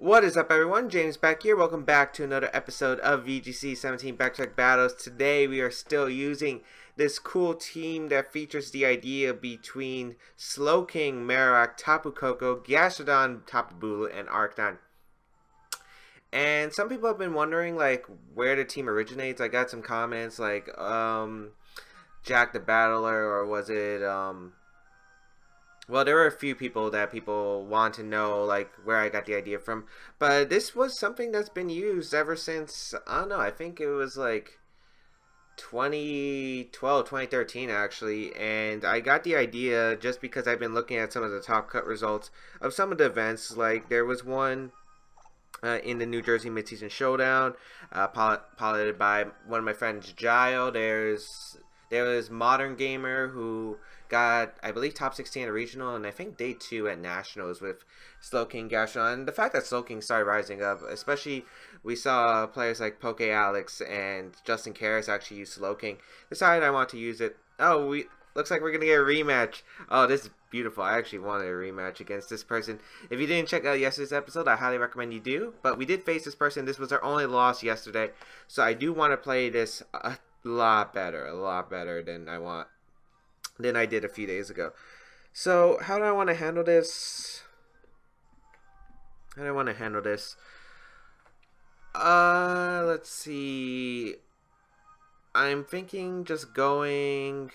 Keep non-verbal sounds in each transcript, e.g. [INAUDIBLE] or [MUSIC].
What is up everyone? James Baek here. Welcome back to another episode of VGC 17 Baek to Baek Battles. Today we are still using this cool team that features the idea between Slowking, Marowak, Tapu Koko, Gastrodon, Tapu Bulu, and Arcanine. And some people have been wondering like where the team originates. I got some comments like um Jack the Battler or was it um well, there were a few people that people want to know, like, where I got the idea from. But this was something that's been used ever since, I don't know, I think it was like 2012, 2013, actually. And I got the idea just because I've been looking at some of the top cut results of some of the events. Like, there was one uh, in the New Jersey Midseason Showdown, uh, piloted by one of my friends, Gio. There's there was Modern Gamer who got, I believe, top 16 at regional, and I think day two at nationals with Slowking Gastron. And the fact that Slowking started rising up, especially we saw players like Poke Alex and Justin Carris actually use Slowking. Decided I want to use it. Oh, we looks like we're gonna get a rematch. Oh, this is beautiful. I actually wanted a rematch against this person. If you didn't check out yesterday's episode, I highly recommend you do. But we did face this person. This was our only loss yesterday, so I do want to play this a lot better, a lot better than I want than I did a few days ago. So how do I want to handle this? How do I want to handle this? Uh, let's see. I'm thinking just going.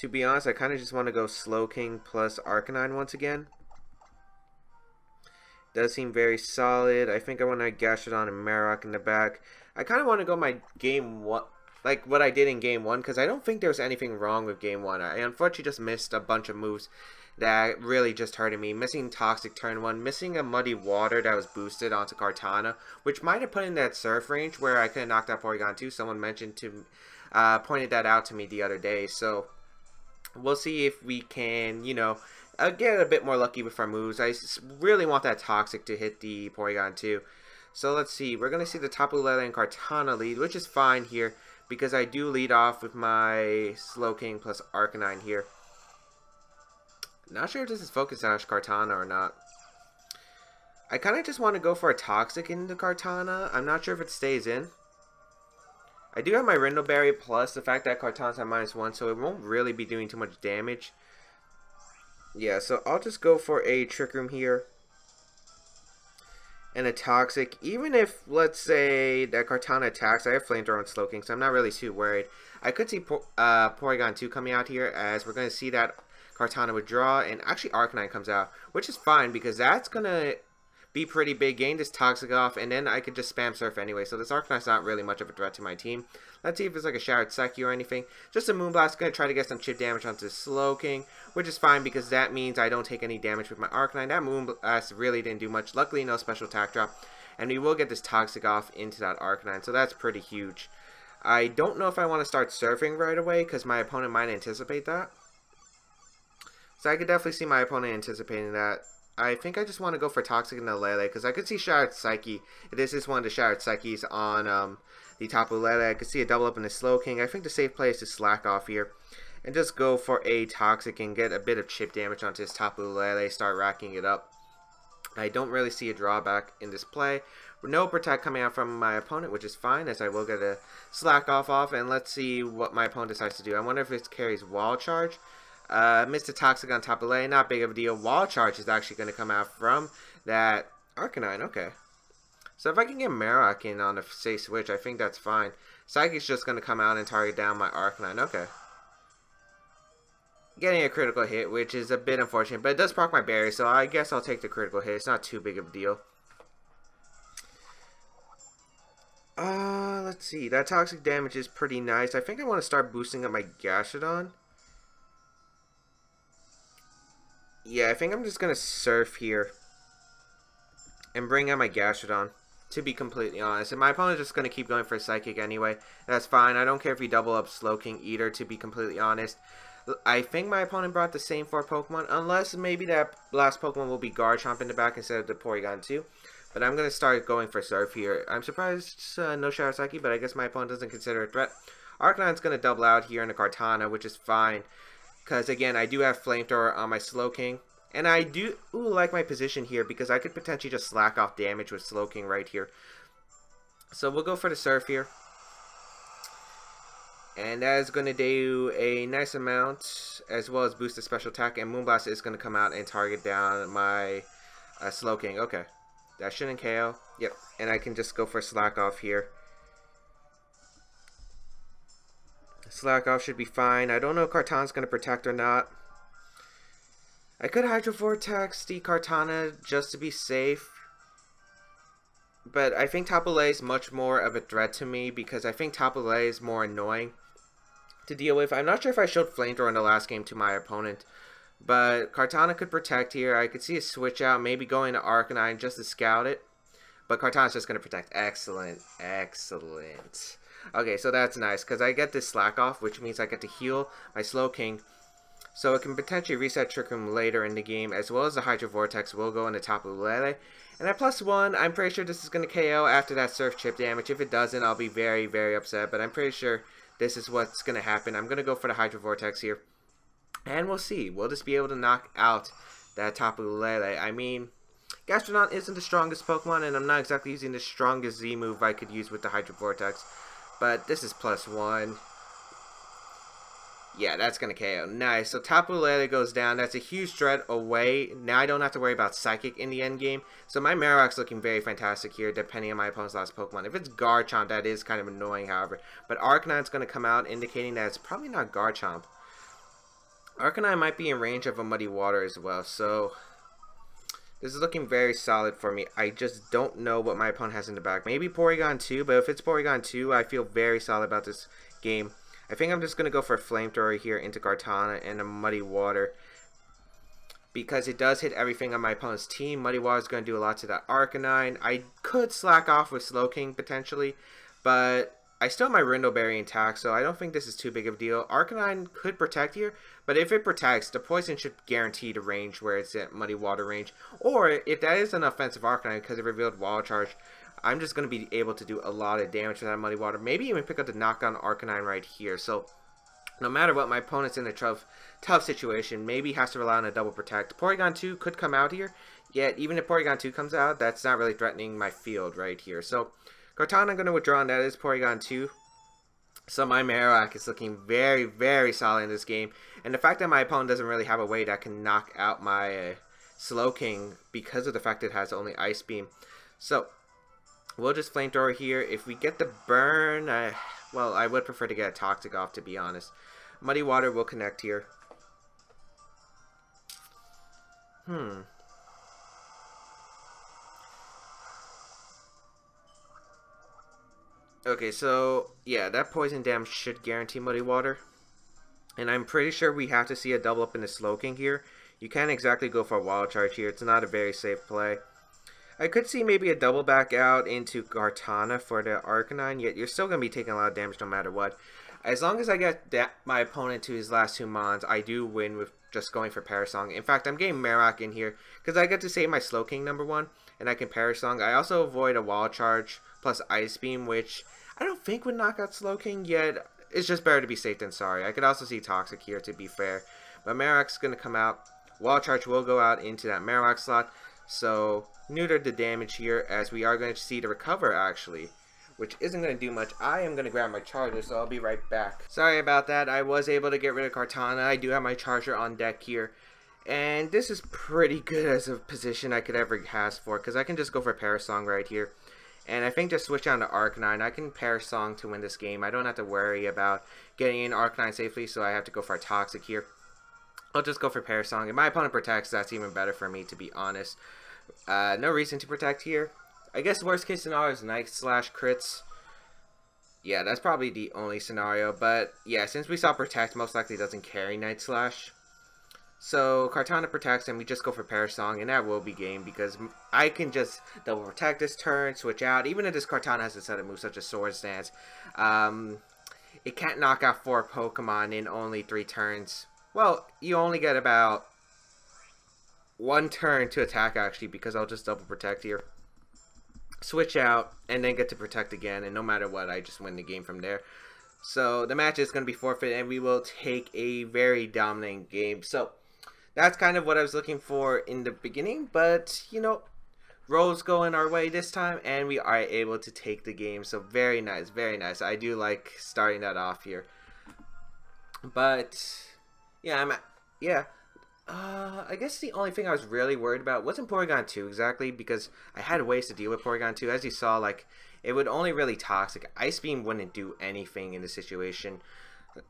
To be honest, I kind of just want to go Slowking plus Arcanine once again. Does seem very solid. I think I want to Gastrodon and Marowak in the back. I kind of want to go my game one, like what I did in game one, because I don't think there was anything wrong with game one. I unfortunately just missed a bunch of moves that really just hurted me. Missing Toxic turn one, missing a Muddy Water that was boosted onto Kartana, which might have put in that Surf range where I could have knocked out Porygon 2. Someone mentioned to, uh, pointed that out to me the other day. So we'll see if we can, you know, uh, get a bit more lucky with our moves. I really want that Toxic to hit the Porygon 2. So let's see. We're going to see the Tapu Lele and Kartana lead, which is fine here because I do lead off with my Slowking plus Arcanine here. Not sure if this is Focus Sash Kartana or not. I kind of just want to go for a Toxic into Kartana. I'm not sure if it stays in. I do have my Rindo Berry plus the fact that Kartana's at minus one, so it won't really be doing too much damage. Yeah, so I'll just go for a Trick Room here and a Toxic. Even if, let's say, that Kartana attacks, I have Flamethrower and Slowking, so I'm not really too worried. I could see uh, Porygon 2 coming out here, as we're going to see that Kartana withdraw, and actually Arcanine comes out, which is fine, because that's going to be pretty big, gain this Toxic off, and then I could just spam Surf anyway, so this Arcanine's not really much of a threat to my team. Let's see if it's like a Shattered Psyche or anything. Just a Moonblast, gonna try to get some chip damage onto Slowking, which is fine because that means I don't take any damage with my Arcanine. That Moonblast really didn't do much. Luckily, no special attack drop, and we will get this Toxic off into that Arcanine, so that's pretty huge. I don't know if I want to start surfing right away because my opponent might anticipate that. So I could definitely see my opponent anticipating that. I think I just want to go for Toxic and the Lele because I could see Shattered Psyche. This is one of the Shattered Psyches on um, the Tapu Lele. I could see a double up in the Slowking. I think the safe play is to slack off here and just go for a Toxic and get a bit of chip damage onto his Tapu Lele, start racking it up. I don't really see a drawback in this play. No Protect coming out from my opponent, which is fine, as I will get a Slack off off, and let's see what my opponent decides to do. I wonder if it carries Wild Charge. Uh, Mr. Toxic on top of lane, not big of a deal. Wild Charge is actually going to come out from that Arcanine, okay. So if I can get Marowak in on the say switch, I think that's fine. Psychic's just going to come out and target down my Arcanine, okay. Getting a critical hit, which is a bit unfortunate, but it does proc my berry, so I guess I'll take the critical hit. It's not too big of a deal. Uh, let's see. That toxic damage is pretty nice. I think I want to start boosting up my Gastrodon. Yeah, I think I'm just going to surf here. And bring out my Gastrodon, to be completely honest. And my opponent's just going to keep going for Psychic anyway. That's fine. I don't care if he double up Slowking either, to be completely honest. I think my opponent brought the same four Pokemon, unless maybe that last Pokemon will be Garchomp in the back instead of the Porygon 2. But I'm going to start going for Surf here. I'm surprised uh, no Psyche, but I guess my opponent doesn't consider it a threat. Arcanine's going to double out here in a Kartana, which is fine. Because, again, I do have Flamethrower on my Slowking. And I do ooh, like my position here because I could potentially just slack off damage with Slowking right here. So we'll go for the Surf here. And that is going to do a nice amount as well as boost the special attack. And Moonblast is going to come out and target down my uh, Slowking. Okay. That shouldn't KO. Yep. And I can just go for Slack Off here. Slack Off should be fine. I don't know if Kartana's going to protect or not. I could Hydro Vortex the Kartana just to be safe. But I think Tapu Lele is much more of a threat to me because I think Tapu Lele is more annoying to deal with. I'm not sure if I showed Flamethrower in the last game to my opponent. But Kartana could protect here. I could see a switch out, maybe going to Arcanine just to scout it. But Kartana's just going to protect. Excellent. Excellent. Okay, so that's nice, because I get this Slack off, which means I get to heal my Slowking. So it can potentially reset Trick Room later in the game, as well as the Hydro Vortex will go in the Tapu Lele. And at plus one, I'm pretty sure this is going to KO after that Surf Chip damage. If it doesn't, I'll be very, very upset, but I'm pretty sure this is what's going to happen. I'm going to go for the Hydro Vortex here. And we'll see. We'll just be able to knock out that Tapu Lele. I mean, Gastrodon isn't the strongest Pokemon, and I'm not exactly using the strongest Z move I could use with the Hydro Vortex. But this is plus one. Yeah, that's going to KO. Nice. So Tapu Lele goes down. That's a huge threat away. Now I don't have to worry about Psychic in the end game. So my Marowak's looking very fantastic here, depending on my opponent's last Pokemon. If it's Garchomp, that is kind of annoying, however. But Arcanine's going to come out, indicating that it's probably not Garchomp. Arcanine might be in range of a Muddy Water as well, so this is looking very solid for me. I just don't know what my opponent has in the back. Maybe Porygon 2, but if it's Porygon 2, I feel very solid about this game. I think I'm just going to go for a Flamethrower here into Kartana and a Muddy Water. Because it does hit everything on my opponent's team. Muddy Water is going to do a lot to that Arcanine. I could slack off with Slowking potentially, but I still have my Rindo intact, so I don't think this is too big of a deal. Arcanine could protect here, but if it protects, the poison should guarantee the range where it's at Muddy Water range. Or if that is an offensive Arcanine because it revealed Wild Charge, I'm just going to be able to do a lot of damage with that Muddy Water. Maybe even pick up the knockdown Arcanine right here. So no matter what, my opponent's in a tough, tough situation. Maybe has to rely on a double protect. Porygon 2 could come out here. Yet, even if Porygon 2 comes out, that's not really threatening my field right here. So, Kartana going to withdraw, and that is Porygon 2. So my Marowak is looking very, very solid in this game. And the fact that my opponent doesn't really have a way that can knock out my uh, Slowking because of the fact it has only Ice Beam. So, we'll just Flamethrower here. If we get the burn, I, well, I would prefer to get a Toxic off, to be honest. Muddy Water will connect here. Hmm. Okay, so yeah, that poison dam should guarantee muddy water. And I'm pretty sure we have to see a double up in the Slowking here. You can't exactly go for a wild charge here. It's not a very safe play. I could see maybe a double back out into Kartana for the Arcanine, yet you're still going to be taking a lot of damage no matter what. As long as I get that, my opponent to his last two Mons, I do win with just going for Perish Song. In fact, I'm getting Marowak in here because I get to save my Slowking number one, and I can Perish Song. I also avoid a Wild Charge plus Ice Beam, which I don't think would knock out Slowking yet. It's just better to be safe than sorry. I could also see Toxic here, to be fair. But Marowak's going to come out. Wild Charge will go out into that Marowak slot. So, neuter the damage here, as we are going to see the recover, actually. Which isn't going to do much. I am going to grab my charger, so I'll be right back. Sorry about that. I was able to get rid of Kartana. I do have my charger on deck here. And this is pretty good as a position I could ever ask for, because I can just go for Perish Song right here. And I think just switch on to Arcanine. I can Perish Song to win this game. I don't have to worry about getting in Arcanine safely, so I have to go for a Toxic here. I'll just go for Perish Song. If my opponent protects, that's even better for me, to be honest. Uh, no reason to protect here. I guess worst case scenario is Night Slash crits. Yeah, that's probably the only scenario. But yeah, since we saw Protect, most likely doesn't carry Night Slash. So Kartana protects and we just go for Perish Song and that will be game because I can just double protect this turn, switch out. Even if this Kartana has a set of moves such as Swords Dance, um, it can't knock out four Pokemon in only three turns. Well, you only get about one turn to attack actually because I'll just double protect here. Switch out and then get to protect again and no matter what I just win the game from there. So the match is going to be forfeit and we will take a very dominant game. So that's kind of what I was looking for in the beginning, but you know, rolls going our way this time, and we are able to take the game. So very nice, very nice. I do like starting that off here. But yeah, I'm yeah. Uh, I guess the only thing I was really worried about wasn't Porygon 2 exactly because I had ways to deal with Porygon 2. As you saw, like it would only really toxic. Ice Beam wouldn't do anything in the situation.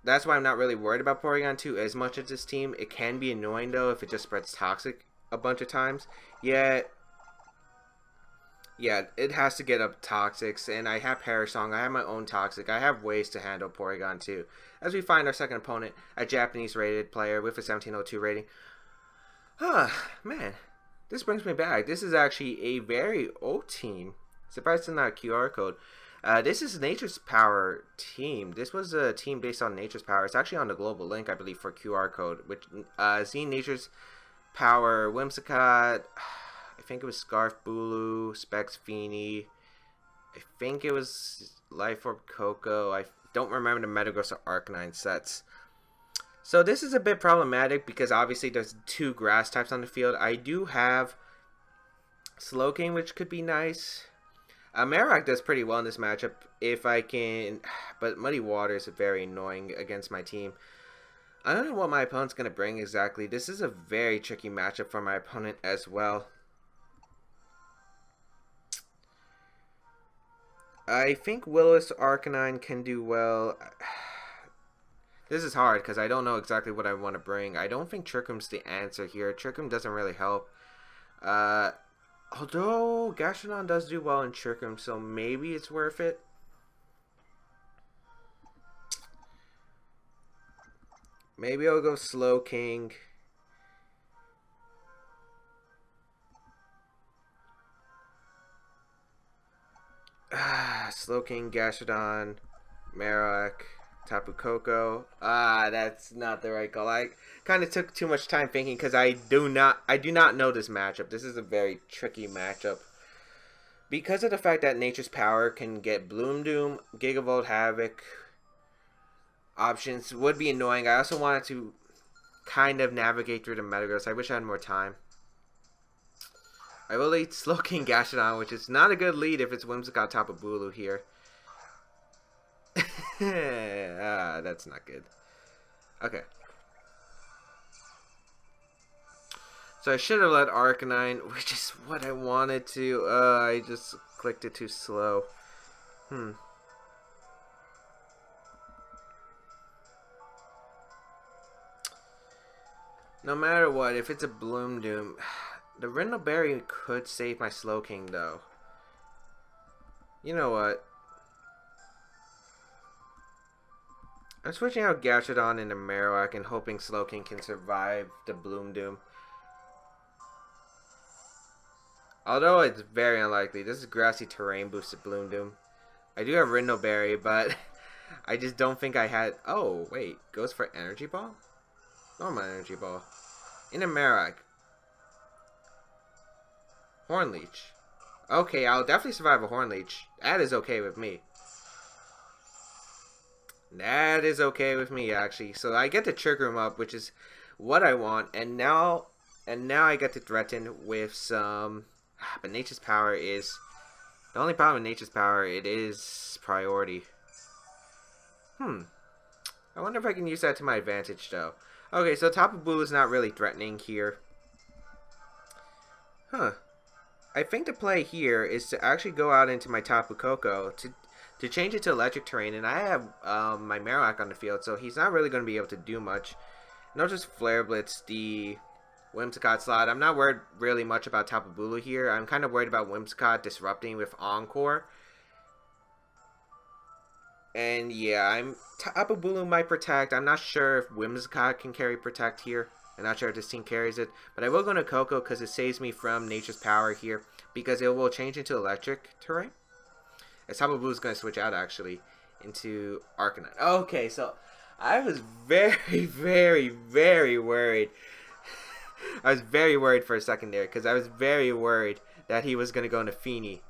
That's why I'm not really worried about Porygon 2 as much as this team. It can be annoying though if it just spreads toxic a bunch of times. Yet yeah, it has to get up Toxics, and I have Perish Song, I have my own Toxic, I have ways to handle Porygon 2. As we find our second opponent, a Japanese rated player with a 1702 rating. Ah, man, this brings me back. This is actually a very old team. Surprised it's not a QR code. Uh, this is Nature's Power team. This was a team based on Nature's Power. It's actually on the global link, I believe, for QR code. Which uh, Nature's Power, Whimsicott, [SIGHS] I think it was Scarf Bulu, Specs Fini. I think it was Life Orb Koko. I don't remember the Metagross or Arcanine sets. So this is a bit problematic because obviously there's two grass types on the field. I do have Slowking, which could be nice. Marowak does pretty well in this matchup if I can, [SIGHS] but Muddy Water is very annoying against my team. I don't know what my opponent's going to bring exactly. This is a very tricky matchup for my opponent as well. I think Willis Arcanine can do well. [SIGHS] This is hard because I don't know exactly what I want to bring. I don't think Trick Room's the answer here. Trickham doesn't really help. Uh, although Gastrodon does do well in Trick Room, so maybe it's worth it. Maybe I'll go Slowking. Ah, [SIGHS] Slowking, Gastrodon, Marowak, Tapu Koko. Ah, that's not the right call. I kind of took too much time thinking because I do not, I do not know this matchup. This is a very tricky matchup. Because of the fact that Nature's Power can get Bloom Doom, Gigavolt Havoc options would be annoying. I also wanted to kind of navigate through the Metagross. I wish I had more time. I will lead Slowking Gastrodon, which is not a good lead if it's Whimsicott of Bulu here. Ah, that's not good. Okay. So I should have let Arcanine, [LAUGHS] which is what I wanted to. Uh, I just clicked it too slow. Hmm. No matter what, if it's a Bloom Doom, [SIGHS] the Rindo Berry could save my Slowking, though. You know what? I'm switching out Gastrodon into Marowak and hoping Slowking can survive the Bloom Doom. Although it's very unlikely. This is grassy terrain boosted Bloom Doom. I do have Rindo Berry, but [LAUGHS] I just don't think I had... Oh, wait. Goes for Energy Ball? Normal Energy Ball. In a Marowak. Horn Leech. Okay, I'll definitely survive a Horn Leech. That is okay with me. That is okay with me, actually. So I get the Trick Room up, which is what I want. And now, and now I get to threaten with some... But Nature's Power is... The only problem with Nature's Power, it is priority. Hmm. I wonder if I can use that to my advantage, though. Okay, so Tapu Bulu is not really threatening here. Huh. I think the play here is to actually go out into my Tapu Koko to to change it to electric terrain, and I have um, my Marowak on the field, so he's not really going to be able to do much. I'll just Flare Blitz the Whimsicott slot. I'm not worried really much about Tapu Bulu here. I'm kind of worried about Whimsicott disrupting with Encore. And yeah, I'm Tapu Bulu might protect. I'm not sure if Whimsicott can carry protect here. I'm not sure if this team carries it. But I will go to Koko because it saves me from Nature's Power here. Because it will change into electric terrain. Tapu is going to switch out actually into Arcanine. Okay, so I was very, [LAUGHS] very, very worried. [LAUGHS] I was very worried for a second there because I was very worried that he was going to go into Fini.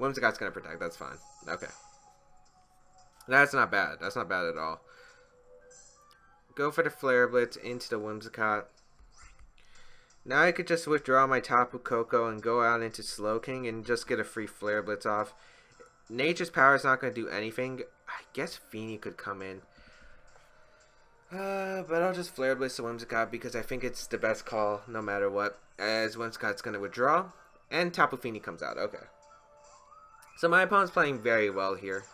Whimsicott's going to protect. That's fine. Okay. That's not bad. That's not bad at all. Go for the Flare Blitz into the Whimsicott. Now I could just withdraw my Tapu Koko and go out into Slowking and just get a free Flare Blitz off. Nature's Power is not going to do anything. I guess Fini could come in. Uh, but I'll just Flare Blitz to Whimsicott because I think it's the best call no matter what. As Whimsicott's going to withdraw. And Tapu Fini comes out. Okay. So my opponent's playing very well here.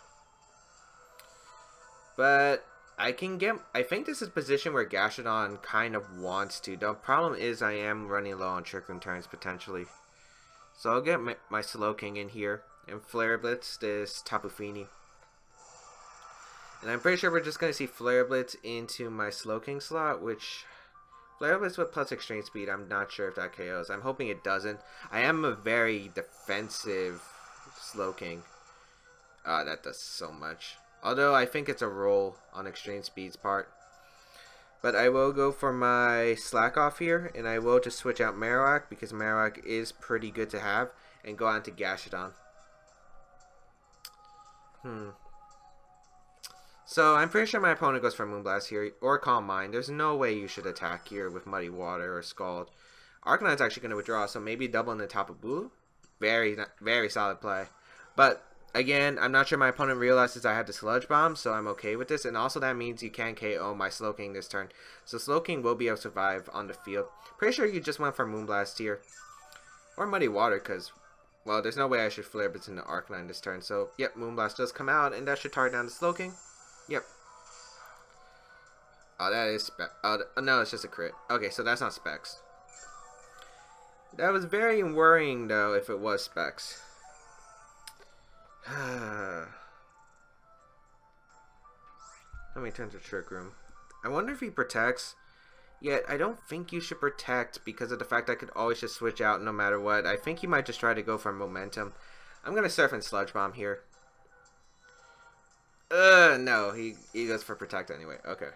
But I can get... I think this is a position where Gastrodon kind of wants to. The problem is I am running low on Trick Room turns potentially. So I'll get my, my Slowking in here. And Flare Blitz this Tapu Fini. And I'm pretty sure we're just going to see Flare Blitz into my Slowking slot, which... Flare Blitz with plus extreme speed, I'm not sure if that KOs. I'm hoping it doesn't. I am a very defensive Slowking. Ah, that does so much. Although I think it's a roll on Extreme Speed's part. But I will go for my slack off here, and I will just switch out Marowak because Marowak is pretty good to have, and go on to Gastrodon. Hmm. So I'm pretty sure my opponent goes for Moonblast here, or Calm Mind. There's no way you should attack here with Muddy Water or Scald. Arcanine's actually going to withdraw, so maybe double in the Tapu Bulu. Very, very solid play. But Again, I'm not sure my opponent realizes I have the Sludge Bomb, so I'm okay with this. And also that means you can KO my Slowking this turn. So Slowking will be able to survive on the field. Pretty sure you just went for Moonblast here. Or Muddy Water, because, well, there's no way I should Flare Blitz into Arcanine this turn. So, yep, Moonblast does come out, and that should target down the Slowking. Yep. Oh, that is spec. Oh, oh, no, it's just a crit. Okay, so that's not specs. That was very worrying, though, if it was specs. Let me turn to Trick Room. I wonder if he protects. Yet, I don't think you should protect because of the fact I could always just switch out no matter what. I think you might just try to go for momentum. I'm going to surf and Sludge Bomb here. Uh, no. He, he goes for protect anyway. Okay.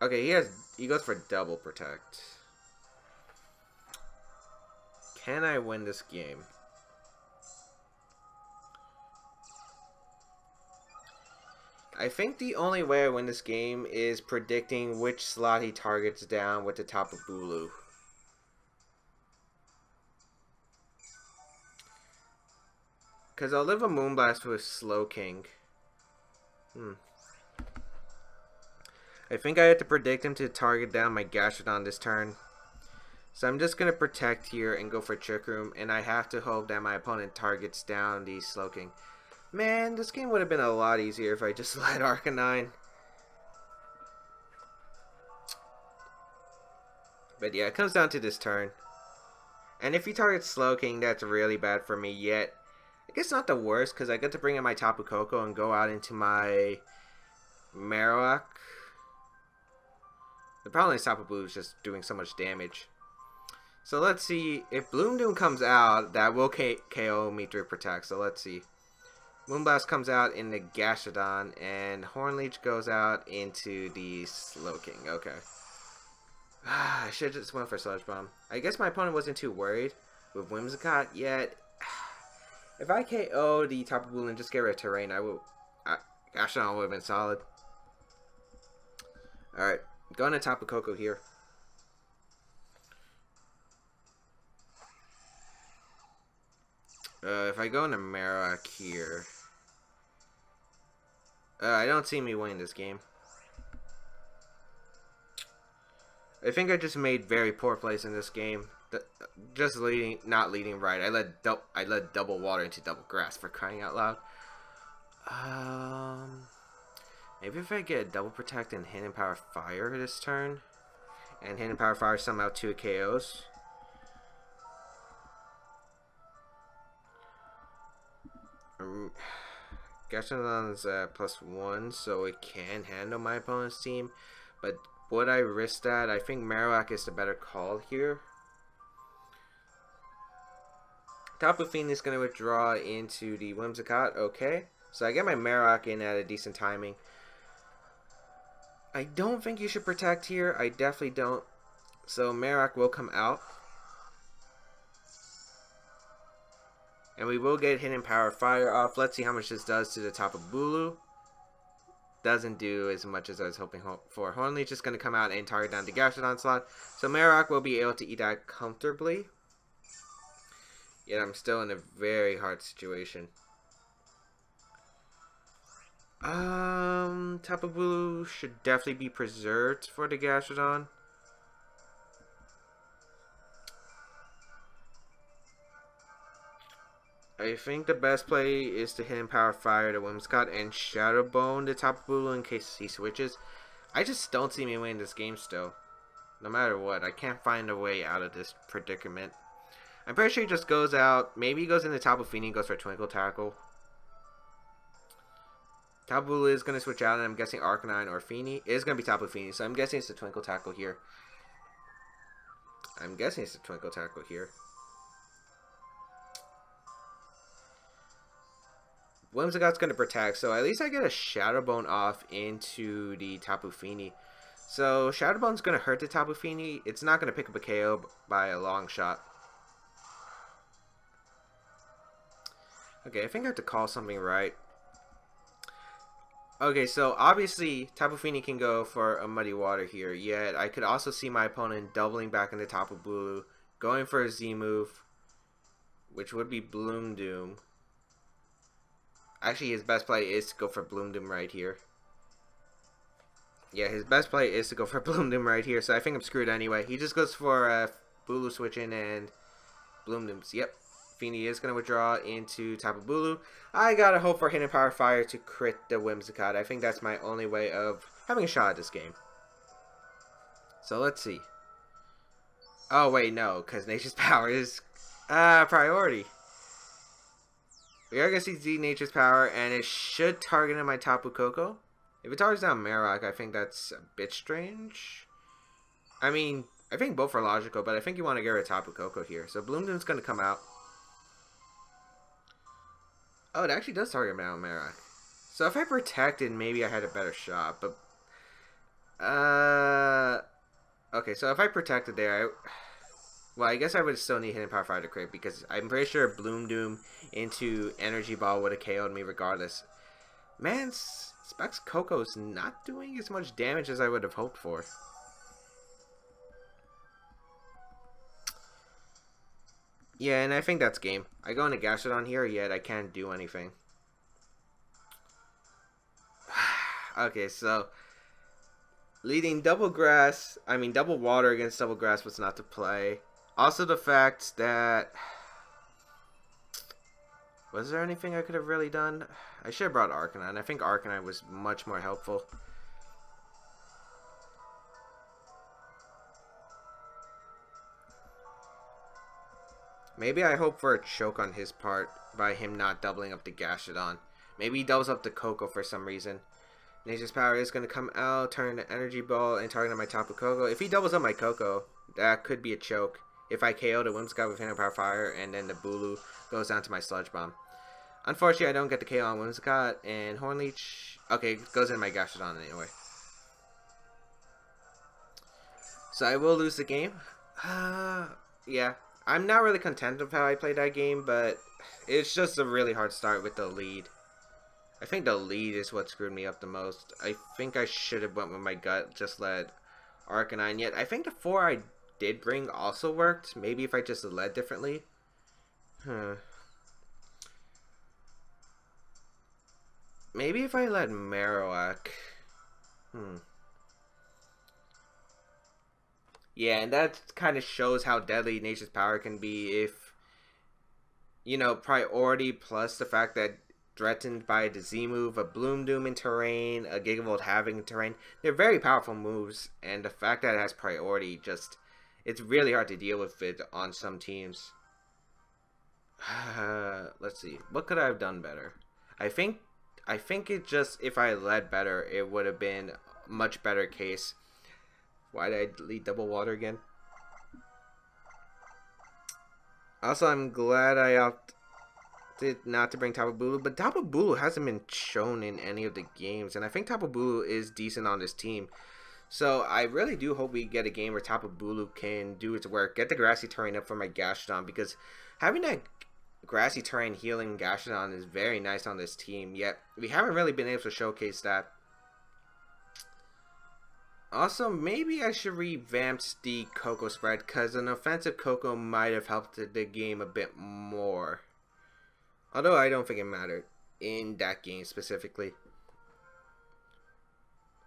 Okay, he has... He goes for double protect. Can I win this game? I think the only way I win this game is predicting which slot he targets down with the Tapu Bulu. Because I'll live a Moonblast with Slowking. Hmm. I think I have to predict him to target down my Gastrodon this turn. So I'm just going to protect here and go for Trick Room. And I have to hope that my opponent targets down the Slowking. Man, this game would have been a lot easier if I just [LAUGHS] let Arcanine. But yeah, it comes down to this turn. And if you target Slowking, that's really bad for me yet. I guess not the worst, because I get to bring in my Tapu Koko and go out into my Marowak. The problem is Tapu Bulu is just doing so much damage. So let's see, if Bloom Doom comes out, that will K KO me through Protect, so let's see. Moonblast comes out in the Gastrodon, and Horn Leech goes out into the Slowking. Okay. [SIGHS] I should just went for Sludge Bomb. I guess my opponent wasn't too worried with Whimsicott yet. [SIGHS] If I KO the Tapu Bulu and just get rid of Terrain, I will... Uh, Gastrodon would have been solid. Alright, going to Tapu Koko here. Uh, if I go into Marowak here... Uh, I don't see me winning this game. I think I just made very poor plays in this game. The, just leading, not leading right. I led, I led double water into double grass for crying out loud. Um, maybe if I get double protect and hidden power fire this turn, and hidden power fire somehow two KOs. Gastrodon's uh, plus one, so it can handle my opponent's team. But would I risk that? I think Marowak is the better call here. Tapu Fini is going to withdraw into the Whimsicott. Okay. So I get my Marowak in at a decent timing. I don't think you should protect here. I definitely don't. So Marowak will come out. And we will get Hidden Power Fire off. Let's see how much this does to the Tapu Bulu. doesn't do as much as I was hoping for. Horn Leech just going to come out and target down the Gastrodon slot. So Marowak will be able to eat that comfortably. Yet I'm still in a very hard situation. Um, Tapu Bulu should definitely be preserved for the Gastrodon. I think the best play is to Hidden Power Fire to Whimsicott and Shadow Bone the Tapu Bulu in case he switches. I just don't see me winning this game still. No matter what, I can't find a way out of this predicament. I'm pretty sure he just goes out. Maybe he goes into Tapu Fini and goes for Twinkle Tackle. Tapu is going to switch out, and I'm guessing Arcanine or Fini is going to be Tapu Fini. So I'm guessing it's the Twinkle Tackle here. I'm guessing it's the Twinkle Tackle here. Whimsicott's going to protect, so at least I get a Shadow Bone off into the Tapu Fini. So Shadow Bone's going to hurt the Tapu Fini. It's not going to pick up a KO by a long shot. Okay, I think I have to call something right. Okay, so obviously Tapu Fini can go for a Muddy Water here, yet I could also see my opponent doubling back into Tapu Bulu, going for a Z move, which would be Bloom Doom. Actually, his best play is to go for Bloom Doom right here. Yeah, his best play is to go for [LAUGHS] Bloom Doom right here, so I think I'm screwed anyway. He just goes for uh, Bulu switching and Bloom Dooms. Yep, Fini is going to withdraw into Tapu Bulu. I gotta hope for Hidden Power Fire to crit the Whimsicott. I think that's my only way of having a shot at this game. So let's see. Oh, wait, no, because Nature's [LAUGHS] Power is uh, priority. We are going to see Z Nature's Power, and it should target in my Tapu Koko. If it targets down Marowak, I think that's a bit strange. I mean, I think both are logical, but I think you want to get rid of Tapu Koko here. So Bloom going to come out. Oh, it actually does target down Marowak. So if I protected, maybe I had a better shot, but... Uh... Okay, so if I protected there, I... Well, I guess I would still need Hidden Power Fire to crit because I'm pretty sure Bloom Doom into Energy Ball would have KO'd me regardless. Man, Specs Koko's not doing as much damage as I would have hoped for. Yeah, and I think that's game. I go into Gastrodon here, yet I can't do anything. [SIGHS] okay, so leading double grass, I mean double water against double grass was not to play. Also the fact that... Was there anything I could have really done? I should have brought Arcanine. I think Arcanine was much more helpful. Maybe I hope for a choke on his part by him not doubling up the Gastrodon. Maybe he doubles up the Koko for some reason. Nature's Power is going to come out, turn the Energy Ball, and target my Tapu Koko. If he doubles up my Koko, that could be a choke if I KO the Whimsicott with Hidden Power Fire and then the Bulu goes down to my Sludge Bomb. Unfortunately, I don't get the KO on Whimsicott and Horn Leech. Okay, goes in my Gastrodon anyway. So I will lose the game. Uh, [SIGHS] yeah, I'm not really content with how I played that game, but it's just a really hard start with the lead. I think the lead is what screwed me up the most. I think I should have went with my gut, just let Arcanine. Yet I think the four I did bring also worked. Maybe if I just led differently. Huh. Maybe if I led Marowak. Hmm. Yeah, and that kind of shows how deadly Nature's Power can be if, you know, priority plus the fact that threatened by a Z move, a Bloom Doom in terrain, a Gigavolt having terrain. They're very powerful moves, and the fact that it has priority just it's really hard to deal with it on some teams. [SIGHS] let's see. What could I have done better? I think I think it just if I led better, it would have been a much better case. Why did I lead double water again? Also, I'm glad I opted not to bring Tapu Bulu, but Tapu Bulu hasn't been shown in any of the games, and I think Tapu Bulu is decent on this team. So I really do hope we get a game where Tapu Bulu can do its work, get the grassy terrain up for my Gastrodon, because having that grassy terrain healing Gastrodon is very nice on this team, yet we haven't really been able to showcase that. Also, maybe I should revamp the Koko spread because an offensive Koko might have helped the game a bit more. Although I don't think it mattered in that game specifically.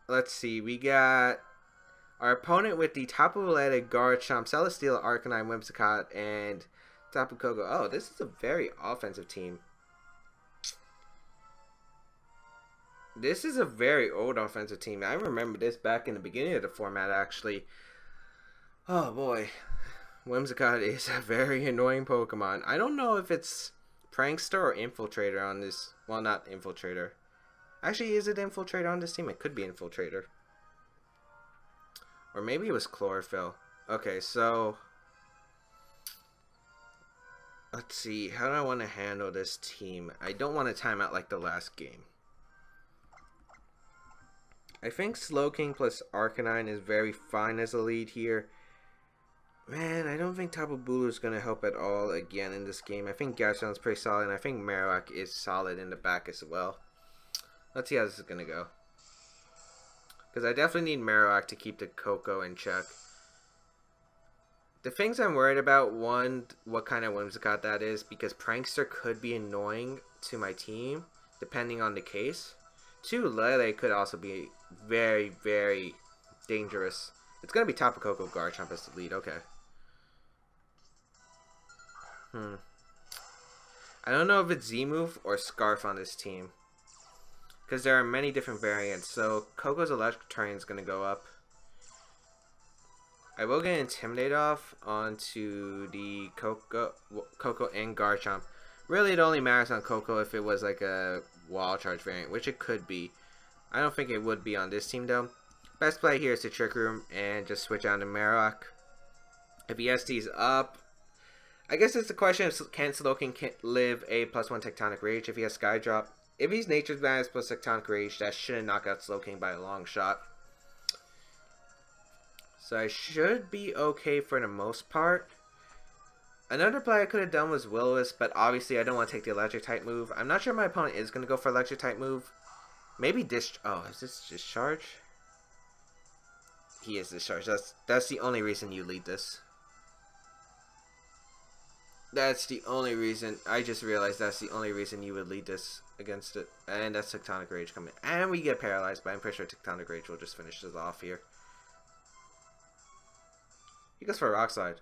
Let's see, we got our opponent with the Tapu Lele, Garchomp, Celesteela, Arcanine, Whimsicott, and Tapu Koko. Oh, this is a very offensive team. This is a very old offensive team. I remember this back in the beginning of the format, actually. Oh, boy. Whimsicott is a very annoying Pokemon. I don't know if it's Prankster or Infiltrator on this. Well, not Infiltrator. Actually, is it Infiltrator on this team? It could be Infiltrator. Or maybe it was Chlorophyll. Okay, so... Let's see. How do I want to handle this team? I don't want to time out like the last game. I think Slowking plus Arcanine is very fine as a lead here. Man, I don't think Tapu Bulu is going to help at all again in this game. I think is pretty solid, and I think Marowak is solid in the back as well. Let's see how this is going to go. Because I definitely need Marowak to keep the Koko in check. The things I'm worried about, one, what kind of Whimsicott that is, because Prankster could be annoying to my team, depending on the case. Two, Lele could also be very, very dangerous. It's going to be Tapu Koko Garchomp as the lead. Okay. Hmm. I don't know if it's Z-Move or Scarf on this team. Because there are many different variants. So, Koko's Electric Terrain is going to go up. I will get Intimidate off onto the Coco, Koko and Garchomp. Really, it only matters on Koko if it was like a wall charge variant, which it could be. I don't think it would be on this team though. Best play here is to Trick Room and just switch on to Marowak. If EST's up, I guess it's the question of can Slowking live a plus one Tectonic Rage if he has Sky Drop. If he's Nature's Madness plus Tectonic Rage, that shouldn't knock out Slowking by a long shot. So I should be okay for the most part. Another play I could have done was will but obviously I don't want to take the electric type move. I'm not sure my opponent is going to go for electric type move. Maybe discharge. Oh, is this discharge? He is discharge. That's that's the only reason you lead this. That's the only reason. I just realized that's the only reason you would lead this against it. And that's Tectonic Rage coming. And we get paralyzed, but I'm pretty sure Tectonic Rage will just finish this off here. He goes for Rock Slide.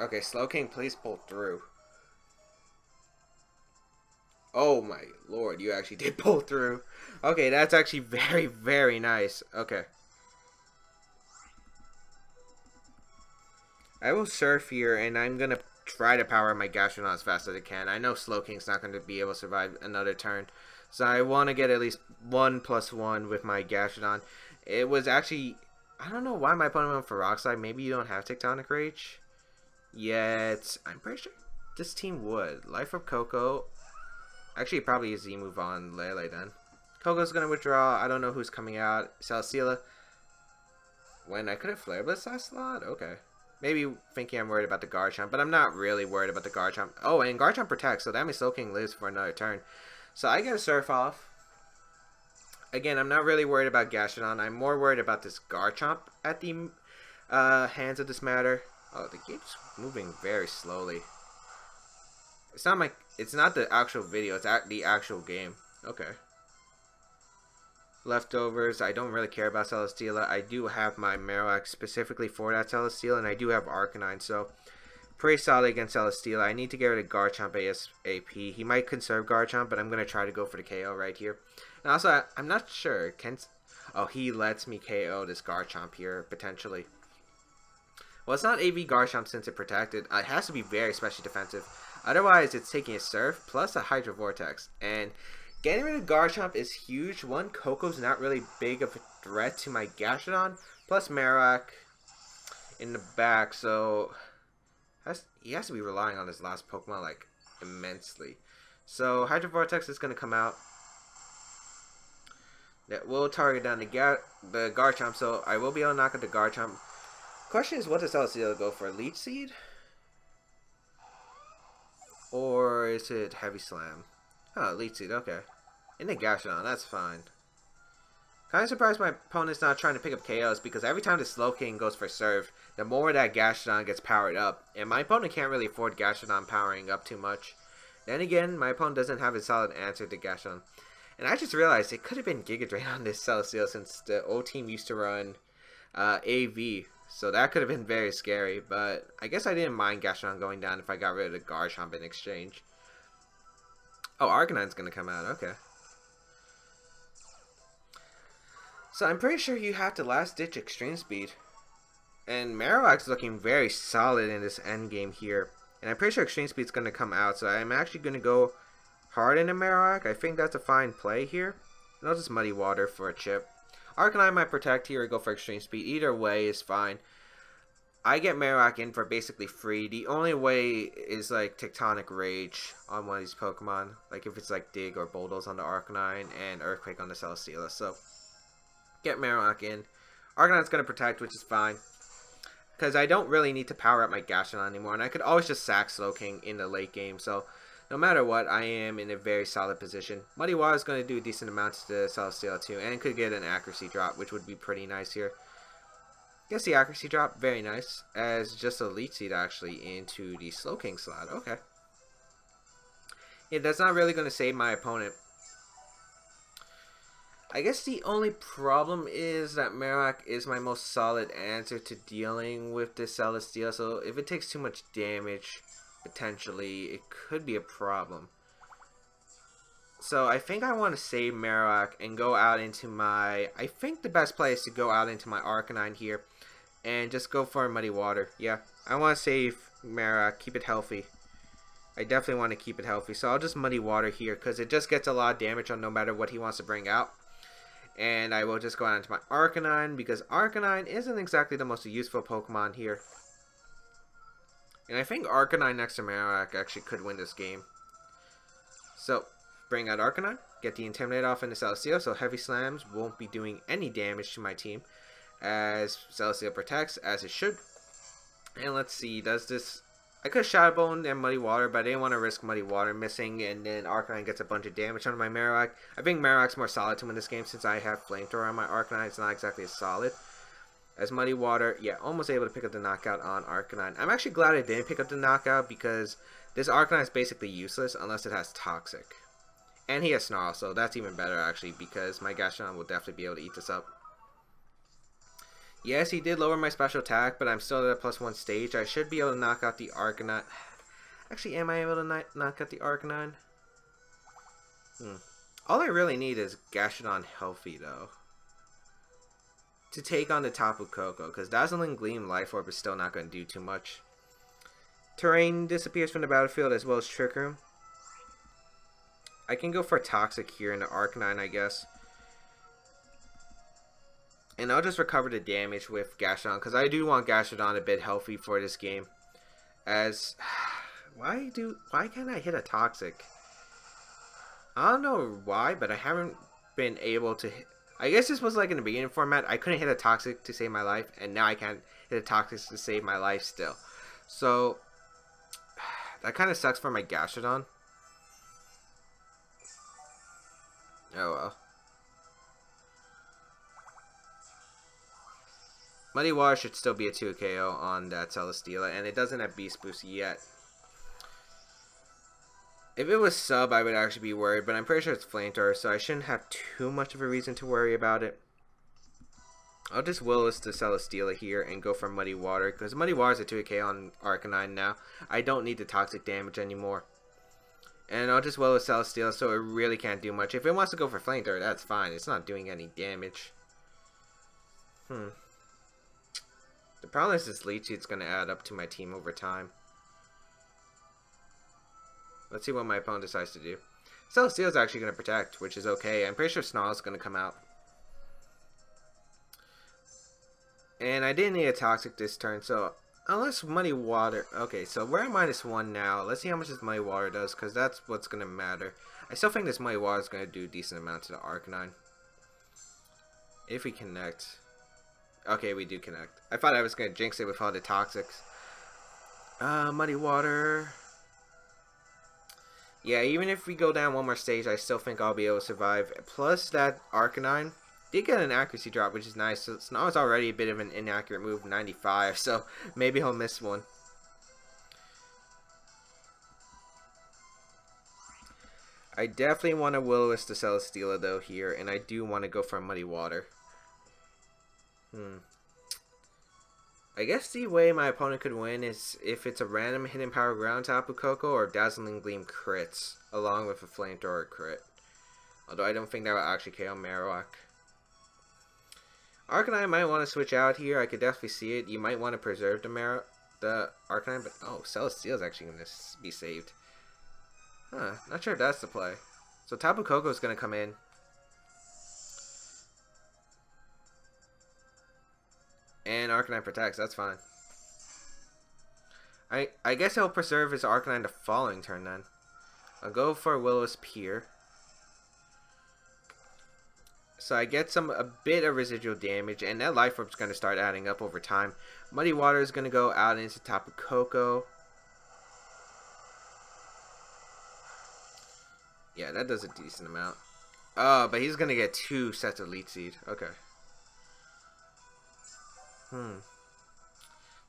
Okay, Slowking, please pull through. Oh my lord, you actually [LAUGHS] did pull through. Okay, that's actually very, very nice. Okay. I will surf here, and I'm going to try to power my Gastrodon as fast as I can. I know Slowking's not going to be able to survive another turn. So I want to get at least one plus one with my Gastrodon. It was actually... I don't know why my opponent went for Rock Slide. Maybe you don't have Tectonic Rage. Yet, I'm pretty sure this team would. Life Orb Koko. Actually, probably Z move on Lele then. Koko's going to withdraw. I don't know who's coming out. Celesteela. When I could have Flare Blitz last slot? Okay. Maybe thinking I'm worried about the Garchomp, but I'm not really worried about the Garchomp. Oh, and Garchomp protects, so that means Slowking lives for another turn. So I get a Surf off. Again, I'm not really worried about Gastrodon. I'm more worried about this Garchomp at the uh, hands of this matter. Oh, the game's moving very slowly. It's not my. It's not the actual video. It's the actual game. Okay. Leftovers. I don't really care about Celesteela. I do have my Marowak specifically for that Celesteela, and I do have Arcanine. So pretty solid against Celesteela. I need to get rid of Garchomp ASAP. He might conserve Garchomp, but I'm going to try to go for the KO right here. And also, I, I'm not sure. Can Oh, he lets me KO this Garchomp here, potentially. Well, it's not AV Garchomp since it protected. Uh, it has to be very specially defensive. Otherwise, it's taking a Surf plus a Hydro Vortex. And getting rid of Garchomp is huge. One, Koko's not really big of a threat to my Gastrodon. Plus Marowak in the back. So has, he has to be relying on his last Pokemon like immensely. So Hydro Vortex is going to come out. That will target down the, Ga the Garchomp. So I will be able to knock out the Garchomp. Question is, what does Celesteela go for? Leech Seed? Or is it Heavy Slam? Oh, Leech Seed, okay. In the Gastrodon, that's fine. Kind of surprised my opponent's not trying to pick up KOs because every time the Slowking goes for serve, the more that Gastrodon gets powered up. And my opponent can't really afford Gastrodon powering up too much. Then again, my opponent doesn't have a solid answer to Gastrodon. And I just realized it could have been Giga Drain on this Celesteela since the old team used to run uh, AV. So that could have been very scary. But I guess I didn't mind Gastrodon going down if I got rid of the Garchomp in exchange. Oh, Arcanine's going to come out. Okay. So I'm pretty sure you have to last ditch extreme speed. And Marowak's looking very solid in this end game here. And I'm pretty sure extreme speed's to come out. So I'm actually to go hard into Marowak. I think that's a fine play here. And I'll just muddy water for a chip. Arcanine might protect here or go for extreme speed. Either way is fine. I get Marowak in for basically free. The only way is like Tectonic Rage on one of these Pokemon. Like if it's like Dig or Bulldoze on the Arcanine and Earthquake on the Celesteela. So get Marowak in. Arcanine's going to protect, which is fine. Because I don't really need to power up my Gastrodon anymore. And I could always just sack Slowking in the late game. So no matter what, I am in a very solid position. Muddy Water is going to do decent amount to Celesteela too. And could get an accuracy drop, which would be pretty nice here. Guess the accuracy drop, very nice. As just a Leech Seed actually into the Slowking slot. Okay. Yeah, that's not really going to save my opponent. I guess the only problem is that Marowak is my most solid answer to dealing with this Celesteela, so if it takes too much damage, potentially, it could be a problem. So I think I want to save Marowak and go out into my... I think the best play is to go out into my Arcanine here and just go for Muddy Water. Yeah, I want to save Marowak, keep it healthy. I definitely want to keep it healthy. So I'll just Muddy Water here because it just gets a lot of damage on no matter what he wants to bring out. And I will just go on into my Arcanine because Arcanine isn't exactly the most useful Pokemon here. And I think Arcanine next to Marowak actually could win this game. So, bring out Arcanine, get the Intimidate off into Celesteela so Heavy Slams won't be doing any damage to my team as Celesteela protects as it should. And let's see, does this I could Shadow Bone and Muddy Water, but I didn't want to risk Muddy Water missing, and then Arcanine gets a bunch of damage on my Marowak. I think Marowak's more solid to win this game since I have Flamethrower on my Arcanine. It's not exactly as solid as Muddy Water. Yeah, almost able to pick up the knockout on Arcanine. I'm actually glad I didn't pick up the knockout because this Arcanine is basically useless unless it has Toxic. And he has Snarl, so that's even better actually because my Gastrodon will definitely be able to eat this up. Yes, he did lower my special attack, but I'm still at a plus one stage. I should be able to knock out the Arcanine. Actually, am I able to knock out the Arcanine? Hmm. All I really need is Gastrodon healthy, though. To take on the Tapu Koko, because Dazzling Gleam Life Orb is still not going to do too much. Terrain disappears from the battlefield as well as Trick Room. I can go for Toxic here in the Arcanine, I guess. And I'll just recover the damage with Gastrodon because I do want Gastrodon a bit healthy for this game. As [SIGHS] why do why can't I hit a toxic? I don't know why, but I haven't been able to. I guess this was like in the beginning format. I couldn't hit a toxic to save my life, and now I can't hit a toxic to save my life still. So [SIGHS] that kind of sucks for my Gastrodon. Oh well. Muddy Water should still be a 2 KO on that Celesteela, and it doesn't have Beast Boost yet. If it was sub, I would actually be worried, but I'm pretty sure it's Flamethrower, so I shouldn't have too much of a reason to worry about it. I'll just Will-O-Wisp to Celesteela here and go for Muddy Water, because Muddy Water is a 2 on Arcanine now. I don't need the toxic damage anymore. And I'll just Will-O-Wisp Celesteela, so it really can't do much. If it wants to go for Flamethrower, that's fine. It's not doing any damage. Hmm. The problem is this leech is going to add up to my team over time. Let's see what my opponent decides to do. Celesteela is actually going to protect, which is okay. I'm pretty sure Snarl is going to come out. And I didn't need a Toxic this turn, so unless Muddy Water... Okay, so we're at minus one now. Let's see how much this Muddy Water does, because that's what's going to matter. I still think this Muddy Water is going to do a decent amount to the Arcanine. If we connect... Okay, we do connect. I thought I was going to jinx it with all the toxics. Uh, muddy water. Yeah, even if we go down one more stage, I still think I'll be able to survive. Plus that Arcanine did get an accuracy drop, which is nice. So now it's already a bit of an inaccurate move, 95. [LAUGHS] So maybe he'll miss one. I definitely want to Will-O-Wisp to Celesteela though here, and I do want to go for a Muddy Water. Hmm. I guess the way my opponent could win is if it's a random hidden power ground Tapu Koko or Dazzling Gleam crits, along with a Flamethrower crit. Although I don't think that would actually KO Marowak. Arcanine might want to switch out here. I could definitely see it. You might want to preserve the Mar the Arcanine, but oh, Celesteela is actually going to be saved. Huh, not sure if that's the play. So Tapu Koko is going to come in. And Arcanine protects, that's fine. I I guess he'll preserve his Arcanine the following turn then. I'll go for Will-O-Wisp. So I get some a bit of residual damage, and that life orb's going to start adding up over time. Muddy Water is going to go out into Tapu Koko. Yeah, that does a decent amount. Oh, but he's going to get two sets of Leech Seed. Okay. Hmm.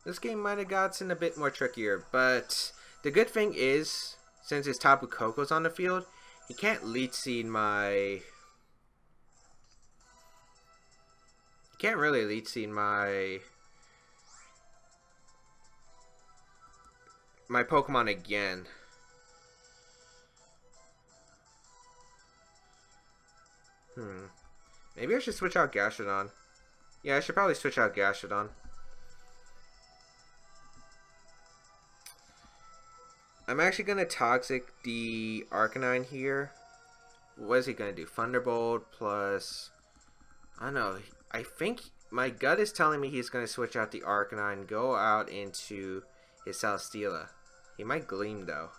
This game might have gotten a bit more trickier, but the good thing is, since his Tapu Koko's on the field, he can't Leech Seed my He Can't really leech seed my my Pokemon again. Hmm. Maybe I should switch out Gastrodon. Yeah, I should probably switch out Gastrodon. I'm actually going to Toxic the Arcanine here. What is he going to do? Thunderbolt plus... I don't know. I think my gut is telling me he's going to switch out the Arcanine, go out into his Celesteela. He might Gleam though.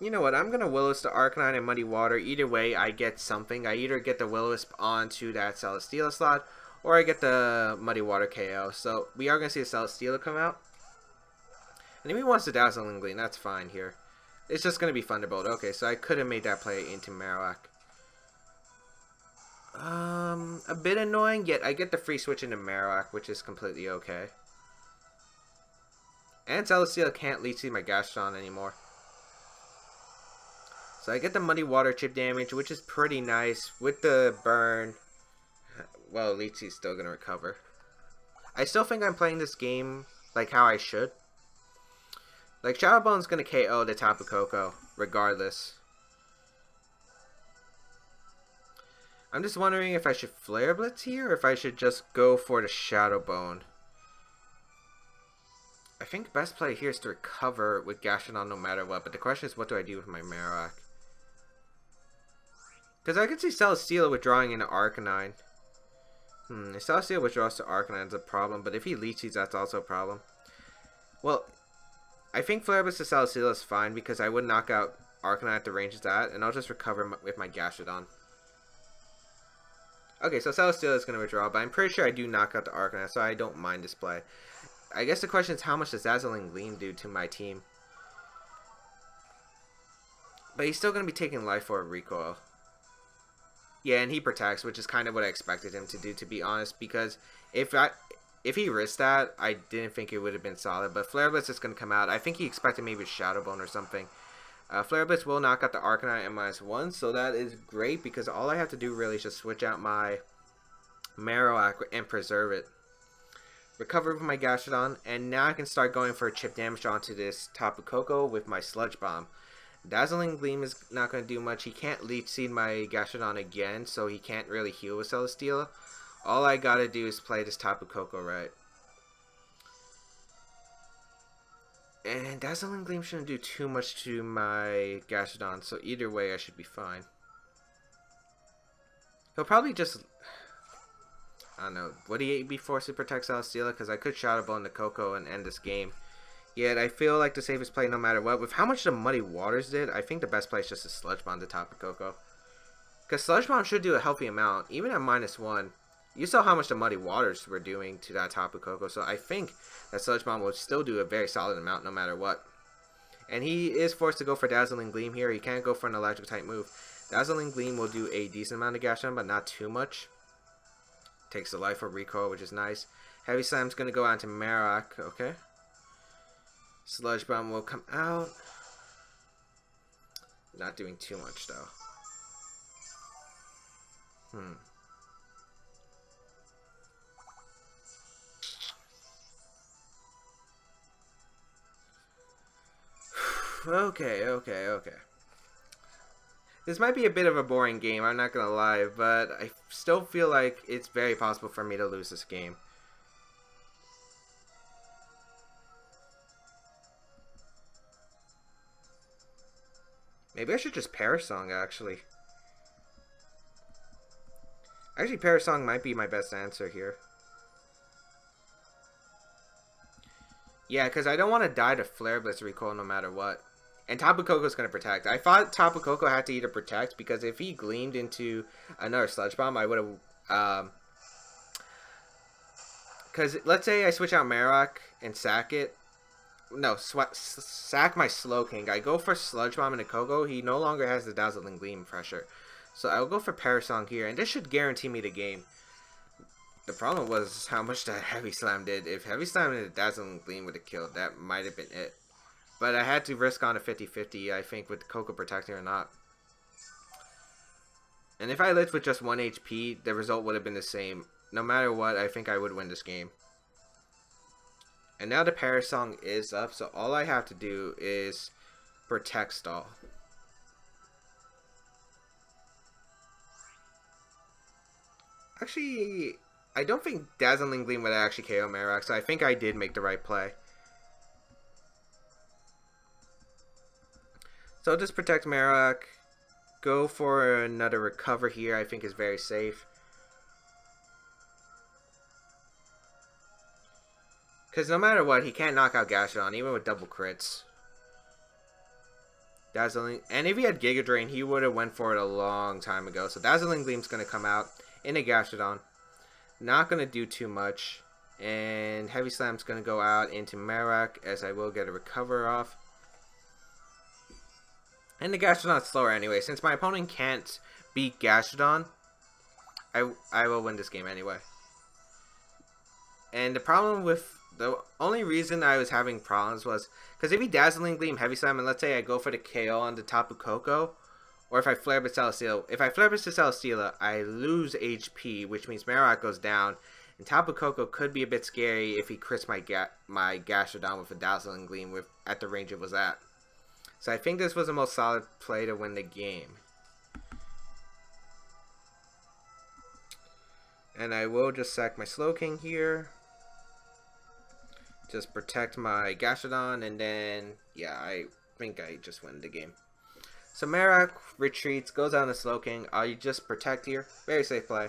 You know what, I'm going to Will-O-Wisp to Arcanine and Muddy Water. Either way, I get something. I either get the Will-O-Wisp onto that Celesteela slot, or I get the Muddy Water KO. So, we are going to see a Celesteela come out. And if he wants to Dazzling Gleam, that's fine here. It's just going to be Thunderbolt. Okay, so I could have made that play into Marowak. Um, a bit annoying, yet I get the free switch into Marowak, which is completely okay. And Celesteela can't leech my Gastrodon anymore. So I get the Muddy Water chip damage, which is pretty nice. With the burn, well, Leech Seed's still going to recover. I still think I'm playing this game like how I should. Like, Shadow Bone's gonna KO the Tapu Koko, regardless. I'm just wondering if I should Flare Blitz here, or if I should just go for the Shadow Bone. I think best play here is to recover with Gastrodon no matter what, but the question is what do I do with my Marowak? Because I could see Celesteela withdrawing into Arcanine. Hmm, if Celesteela withdraws to Arcanine, it's a problem, but if he leeches, that's also a problem. Well, I think Flare Blitz to Celesteela is fine because I would knock out Arcanine at the range it's at, and I'll just recover with my Gastrodon. Okay, so Celesteela is going to withdraw, but I'm pretty sure I do knock out the Arcanine, so I don't mind this play. I guess the question is how much does Dazzling Gleam do to my team? But he's still going to be taking Life Orb Recoil. Yeah, and he protects, which is kind of what I expected him to do, to be honest, because if I if he risked that, I didn't think it would have been solid. But Flare Blitz is going to come out. I think he expected maybe Shadow Bone or something. Uh, Flare Blitz will knock out the Arcanine minus one, so that is great because all I have to do really is just switch out my Marowak and preserve it. Recover with my Gastrodon, and now I can start going for chip damage onto this Tapu Koko with my Sludge Bomb. Dazzling Gleam is not going to do much. He can't Leech Seed my Gastrodon again, so he can't really heal with Celesteela. All I gotta do is play this Tapu Koko right. And Dazzling Gleam shouldn't do too much to my Gastrodon, so either way I should be fine. He'll probably just... I don't know. Would he be forced to protect Celesteela? Because I could Shadow Bone the Koko and end this game. Yet I feel like the safest play no matter what. With how much the Muddy Waters did, I think the best play is just to Sludge Bomb the of Koko. Because Sludge Bomb should do a healthy amount, even at minus one. You saw how much the Muddy Waters were doing to that Tapu Koko, so I think that Sludge Bomb will still do a very solid amount no matter what. And he is forced to go for Dazzling Gleam here. He can't go for an electric type move. Dazzling Gleam will do a decent amount of Gastrodon, but not too much. Takes the Life Orb recoil, which is nice. Heavy Slam's going to go on to Marowak. Okay. Sludge Bomb will come out. Not doing too much, though. Hmm. okay, okay, okay. This might be a bit of a boring game, I'm not gonna lie, but I still feel like it's very possible for me to lose this game. Maybe I should just Perish Song, actually. Actually, Perish Song might be my best answer here. Yeah, because I don't want to die to Flare Blitz Recoil no matter what. And Tapu Koko's going to protect. I thought Tapu Koko had to either protect because if he gleamed into another Sludge Bomb, I would have... Um, because let's say I switch out Marowak and sack No, sack my Slowking. I go for Sludge Bomb into Koko. He no longer has the Dazzling Gleam pressure. So I'll go for Perish Song here. And this should guarantee me the game. The problem was how much that [LAUGHS] Heavy Slam did. If Heavy Slam and Dazzling Gleam would have killed, that might have been it. But I had to risk on a 50-50, I think, with Koko protecting or not. And if I lived with just 1 HP, the result would have been the same. No matter what, I think I would win this game. And now the Perish Song is up, so all I have to do is protect stall. Actually, I don't think Dazzling Gleam would actually KO Marowak, so I think I did make the right play. So I'll just protect Marowak. Go for another recover here, I think is very safe. Because no matter what, he can't knock out Gastrodon, even with double crits. Dazzling, and if he had Giga Drain, he would have went for it a long time ago. So Dazzling Gleam's going to come out in a Gastrodon. Not going to do too much. And Heavy Slam's going to go out into Marowak as I will get a recover off. And the Gastrodon's slower anyway. Since my opponent can't beat Gastrodon, I, I will win this game anyway. And the problem with... The only reason I was having problems was... Because if he Dazzling Gleam Heavy Slam, and let's say I go for the KO on the Tapu Koko, or if I Flare Blitz Celesteela, if I Flare Blitz Celesteela, I lose HP, which means Marowak goes down. And Tapu Koko could be a bit scary if he crits my ga my Gastrodon with a Dazzling Gleam with at the range it was at. So I think this was the most solid play to win the game. And I will just sack my Slowking here. Just protect my Gastrodon, and then, yeah, I think I just win the game. So Marowak retreats, goes on the Slowking. I just protect here. Very safe play.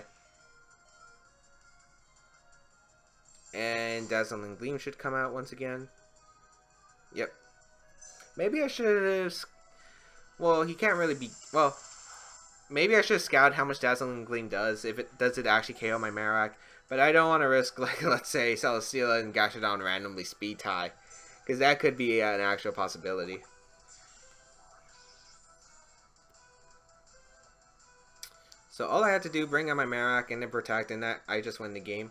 And Dazzling Gleam should come out once again. Yep. Maybe I should have... Well, he can't really be... Well, maybe I should have scouted how much Dazzling Gleam does. If it does it actually KO my Marowak. But I don't want to risk, [LAUGHS] like, let's say, Celesteela and Gastrodon randomly speed tie. Because that could be an actual possibility. So all I had to do, bring out my Marowak and then protect, and that I just win the game.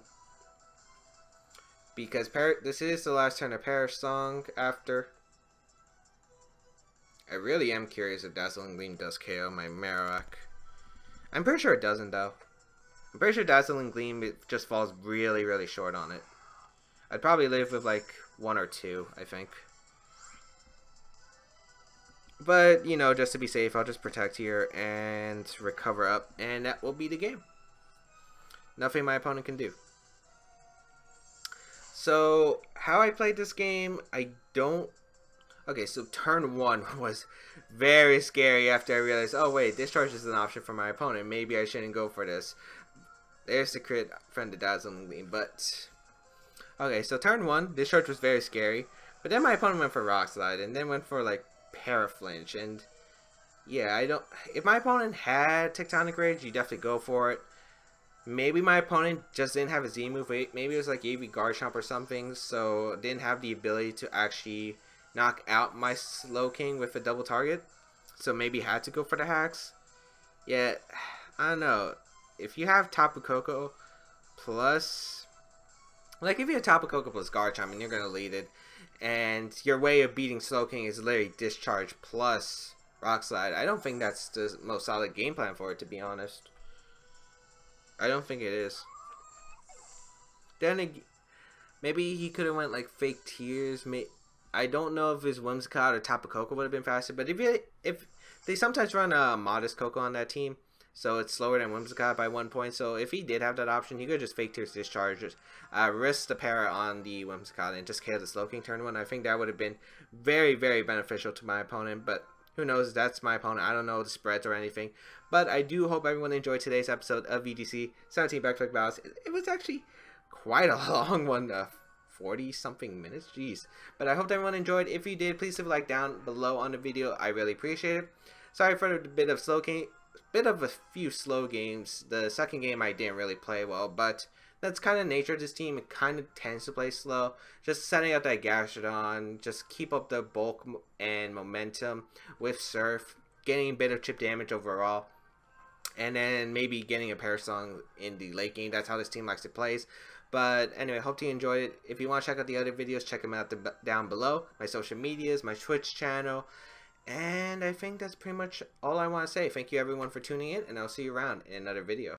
Because Par this is the last turn of Perish Song after. I really am curious if Dazzling Gleam does KO my Marowak. I'm pretty sure it doesn't though. I'm pretty sure Dazzling Gleam just falls really, really short on it. I'd probably live with like one or two, I think. But, you know, just to be safe, I'll just protect here and recover up, and that will be the game. Nothing my opponent can do. So, how I played this game, I don't... Okay, so turn one [LAUGHS] was very scary after I realized, oh wait, discharge is an option for my opponent. Maybe I shouldn't go for this. There's the crit friend of Dazzling me, but... Okay, so turn one, discharge was very scary. But then my opponent went for Rock Slide, and then went for like Paraflinch, and yeah, I don't. If my opponent had Tectonic Rage, you definitely go for it. Maybe my opponent just didn't have a Z move. Maybe it was like AV Garchomp or something, so didn't have the ability to actually knock out my Slowking with a double target. So maybe had to go for the hacks. Yeah, I don't know. If you have Tapu Koko plus... Like, if you have Tapu Koko plus Garchomp and you're to lead it, and your way of beating Slowking is literally Discharge plus Rock Slide, I don't think that's the most solid game plan for it, to be honest. I don't think it is. Then maybe he could have went like fake tears. I don't know if his Whimsicott or Tapu Koko would have been faster, but if you, if they sometimes run a modest Koko on that team, so it's slower than Whimsicott by one point. So if he did have that option, he could just fake tears Discharge, uh, risk the para on the Whimsicott and just kill the Slowking turn one. I think that would have been very very beneficial to my opponent, but who knows? That's my opponent. I don't know the spreads or anything. But I do hope everyone enjoyed today's episode of VGC 17 Baek-to-Baek Battles. It was actually quite a [LAUGHS] long one. Uh, 40 something minutes jeez but i hope everyone enjoyed if you did please leave a like down below on the video i really appreciate it sorry for the bit of slow bit of a few slow games the second game i didn't really play well but that's kind of nature of this team it kind of tends to play slow just setting up that gastrodon just keep up the bulk and momentum with surf getting a bit of chip damage overall and then maybe getting a Perish Song in the late game. That's how this team likes to play. But anyway, hope you enjoyed it. If you want to check out the other videos, check them out the, down below. My social medias, my Twitch channel. And I think that's pretty much all I want to say. Thank you everyone for tuning in, and I'll see you around in another video.